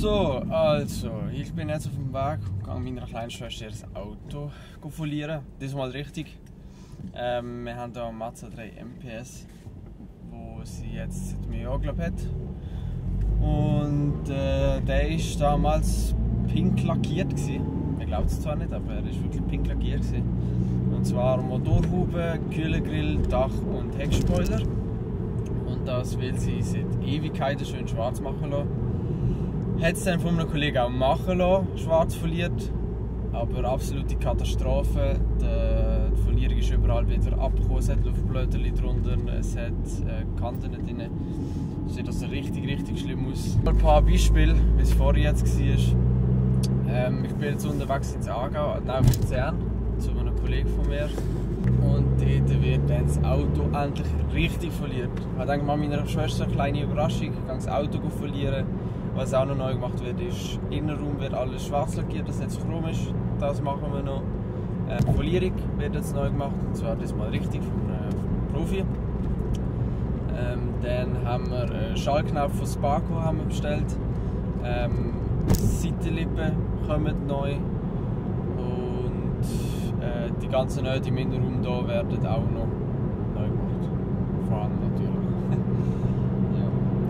So, also, ich bin jetzt auf dem Weg und gehe meiner kleinen Schwester das Auto folieren. Diesmal richtig. Ähm, wir haben hier einen Mazda 3 MPS, wo sie jetzt seit einem Jahr glaub, hat. Und äh, der war damals pink lackiert. Man glaubt es zwar nicht, aber er war wirklich pink lackiert. Gewesen. Und zwar Motorhaube, Kühlergrill, Dach und Heckspoiler. Und das will sie seit Ewigkeiten schön schwarz machen lassen hat es dann von einem Kollegen auch machen lassen, schwarz foliert. Aber absolute Katastrophe. Die Folierung ist überall wieder abgekommen. Es hat Luftblöcke drunter, es hat äh, Kanten drin. Es sieht also richtig, richtig schlimm aus. Ein paar Beispiele, wie es vorher jetzt war. Ähm, ich bin jetzt unterwegs ins Aargau, auf Luzern, zu einem Kollegen von mir. Und dort wird dann das Auto endlich richtig foliert. Ich denke mal meiner Schwester eine kleine Überraschung, ich gehe das Auto folieren was auch noch neu gemacht wird, ist, Innenraum wird alles schwarz lackiert, dass nicht chrom ist. Das machen wir noch. Äh, die Folierung wird jetzt neu gemacht, und zwar diesmal richtig vom, äh, vom Profi. Ähm, dann haben wir einen Schallknauf von Sparko haben wir bestellt. Ähm, Seitenlippen kommen neu. Und äh, die ganzen Nöte im Innenraum hier werden auch noch neu gemacht. Vor allem natürlich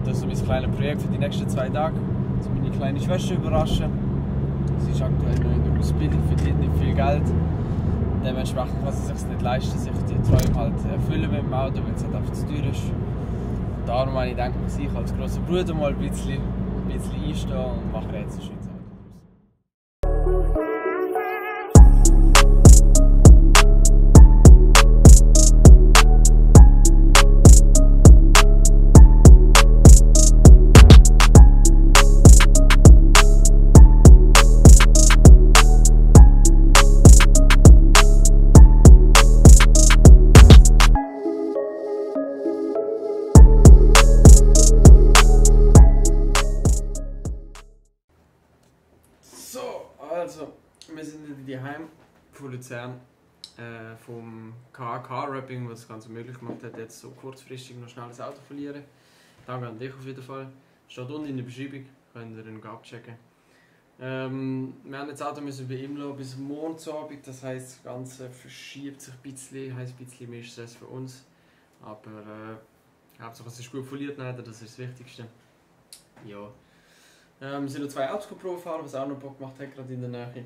das ist mein kleines Projekt für die nächsten zwei Tage. Also meine kleine Schwester überraschen. Sie ist aktuell noch in der Ausbildung, verdient nicht viel Geld. Dementsprechend kann sie sich nicht leisten, sich die Träume halt erfüllen mit dem Auto, weil es halt einfach zu teuer ist. darum habe ich gedacht, ich als grosser Bruder mal ein bisschen, ein bisschen einstehen und mache Also, Luzern äh, vom KK-Rapping, was das Ganze möglich gemacht hat, jetzt so kurzfristig noch schnell das Auto verlieren. Danke an dich auf jeden Fall. Steht unten in der Beschreibung, könnt ihr ihn abchecken. Ähm, wir haben das Auto müssen bei lassen, bis morgen zu Abend, das heisst, das Ganze verschiebt sich ein bisschen, heisst ein bisschen mehr Stress für uns. Aber äh, Hauptsache es ist gut verliert, das ist das Wichtigste. Ja. Ähm, wir sind noch zwei Autos Probe fahren, was auch noch Bock gemacht hat, gerade in der Nähe.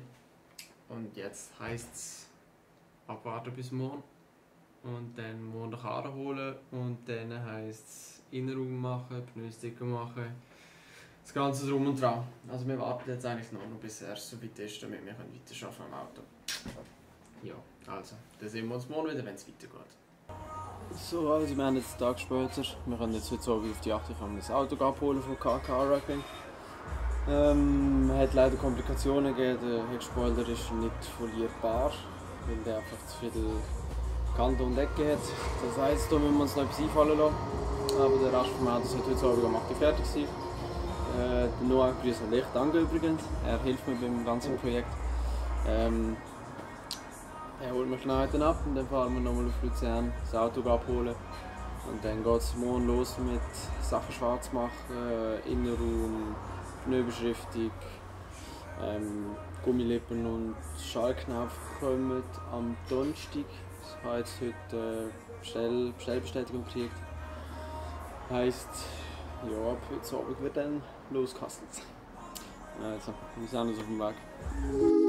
Und jetzt heisst es abwarten bis morgen. Und dann Hause holen. Und dann heisst es Innenraum machen, Pneusticker machen. Das Ganze drum und dran. Also wir warten jetzt eigentlich noch, bis er so weit ist, damit wir weiterarbeiten am Auto. Ja, also, dann sehen wir uns morgen wieder, wenn es weitergeht. So, also wir haben jetzt einen Tag später. Wir können jetzt heute Abend auf die 8 Uhr das Auto abholen von KK Wrapping. Ähm, hat leider Komplikationen gegeben. Der Heckspoiler ist nicht folierbar, weil der einfach zu viele Kanten und Ecken hat. Das heisst, da müssen wir uns noch etwas einfallen lassen. Aber der Rest vom Auto sollte heute Abend gemacht fertig sein. Äh, der Noah grüßt ich danke übrigens. Er hilft mir beim ganzen Projekt. Ähm, er holt mich schnell heute ab und dann fahren wir nochmal auf Luzern das Auto abholen. Und dann geht es morgen los mit Sachen schwarz machen, Innenraum, Pneubeschriftung, ähm, Gummilippen und Schallknauf kommen am Donnerstag. Ich habe jetzt heute äh, Bestell Bestellbestätigung gekriegt. Heisst, ja, ab heute Abend wird dann loskasselt. Also, wir sind uns auf dem Weg.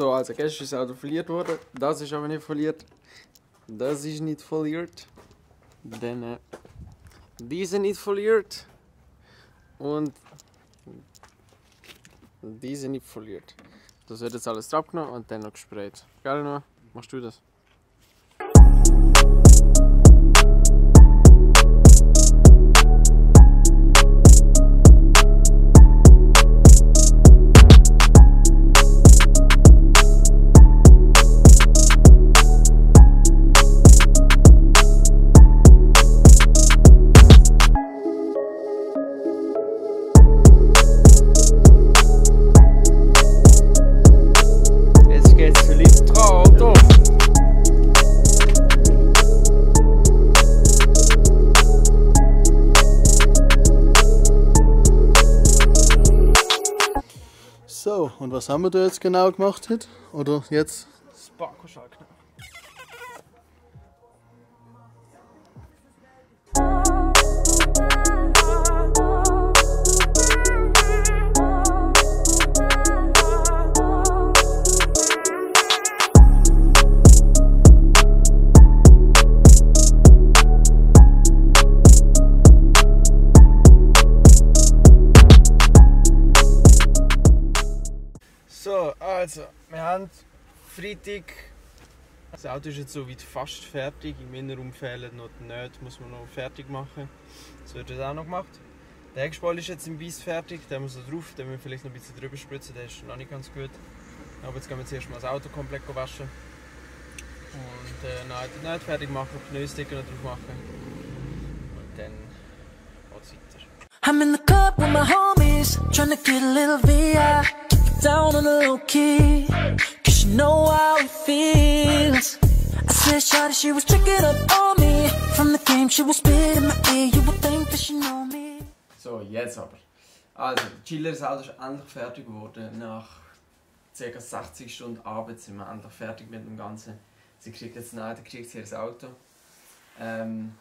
So, also gestern ist das Auto verliert worden. Das ist aber nicht verliert. Das ist nicht verliert. Dann äh, diese nicht verliert. Und diese nicht verliert. Das wird jetzt alles abgenommen und dann noch gesprayt. Geil, Noah? Machst du das? So, und was haben wir da jetzt genau gemacht heute? Oder jetzt? Das also, wir haben Freitag. Das Auto ist jetzt soweit fast fertig. Im Innenraum fehlen noch die Nähte, muss man noch fertig machen. Das wird jetzt auch noch gemacht. Der Heckspalt ist jetzt im Weiss fertig, den muss noch drauf, den müssen wir vielleicht noch ein bisschen drüber spritzen, der ist noch nicht ganz gut. Aber jetzt gehen wir zuerst mal das Auto komplett waschen. Und äh, dann die Nähte fertig machen, Pneusticker noch drauf machen. Und dann geht's weiter. I'm in the club with my homies, tryna get a little VI. Down on the low key, cause you know how it feels. I said, Shawty, she was tricking up on me. From the game, she was spit in my ear. You would think that she know me. So, jetzt aber. Also, Chiller Auto ist endlich fertig geworden. Nach ca. 60 Stunden Arbeit sind wir endlich fertig mit dem Ganzen. Sie kriegt jetzt nahe, kriegt sie ihr Auto. Ähm,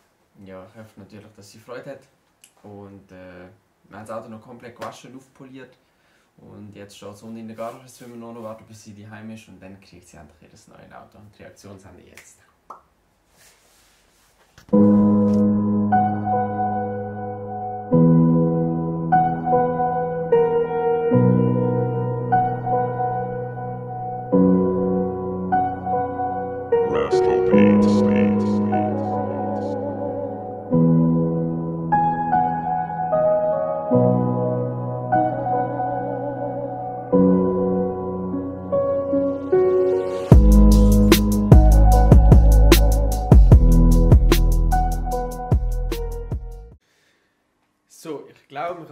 ja, ich hoffe natürlich, dass sie Freude hat. Und äh, wir haben das Auto noch komplett gewaschen, aufpoliert. Und jetzt steht es unten in der Garage, müssen wir nur noch warten, bis sie daheim ist. Und dann kriegt sie endlich ihr neues Auto. Und die Reaktion haben jetzt.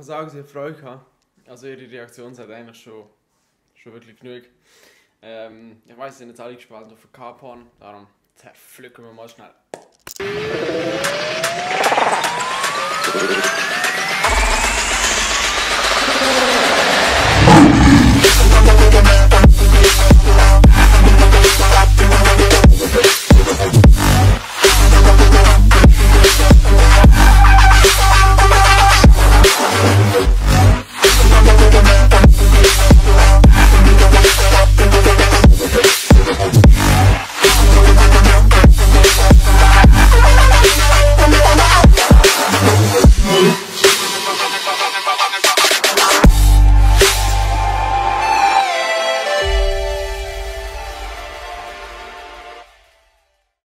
Sagen, sie hat Freude gehabt. Also ihre Reaktion sagt eigentlich schon, schon wirklich genug. Ähm, ich weiß, sie sind jetzt alle gespannt auf den Carporn, darum zerpflücken wir mal schnell.